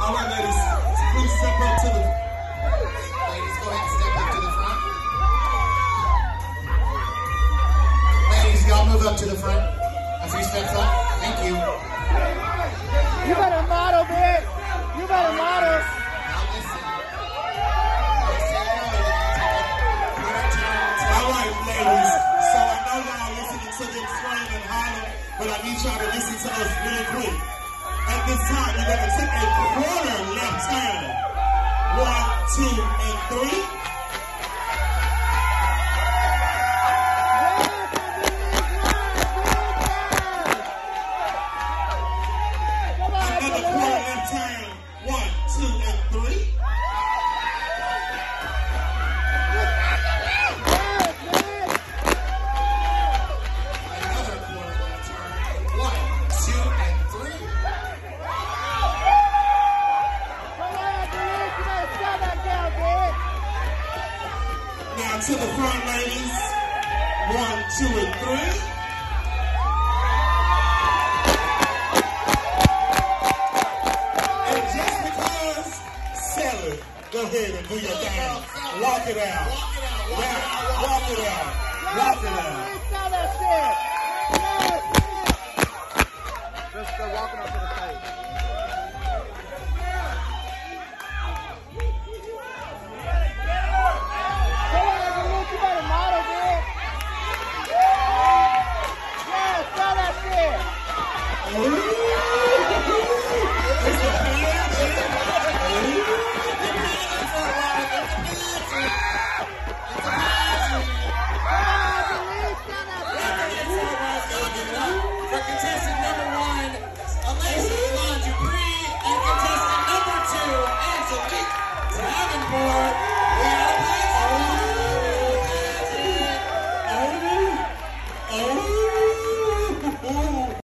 All right, ladies, please step up to the. Ladies, go ahead and step up to the front. Ladies, y'all move up to the front. A few steps up. Thank you. You better model, man. You better model. Now listen. Let's say no. We're gonna take a quarter turn. All right, ladies. So I know y'all listening to them scream and holler, but I need y'all to listen to us really quick. At this time, you're gonna take a quarter Now to the front, ladies. One, two, and three. And just because, sell it. Go ahead and do your thing. Walk it out. Now, Walk it out. Walk it out. Just